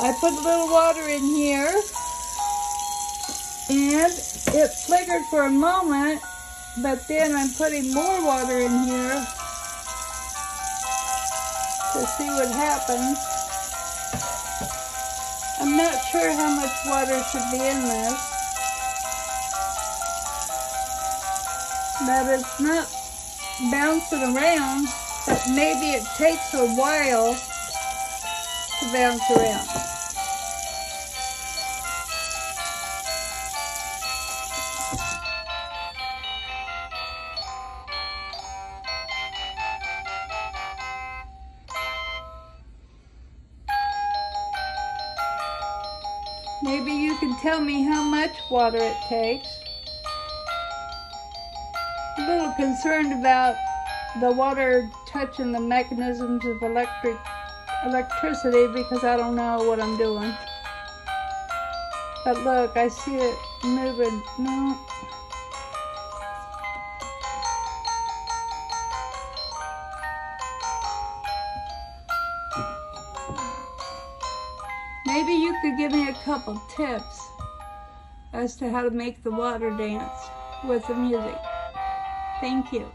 I put a little water in here and it flickered for a moment, but then I'm putting more water in here to see what happens. I'm not sure how much water should be in this. But it's not bouncing around, but maybe it takes a while to bounce around. Maybe you can tell me how much water it takes. A little concerned about the water touching the mechanisms of electric electricity because I don't know what I'm doing. But look, I see it moving. No. Maybe you could give me a couple tips as to how to make the water dance with the music. Thank you.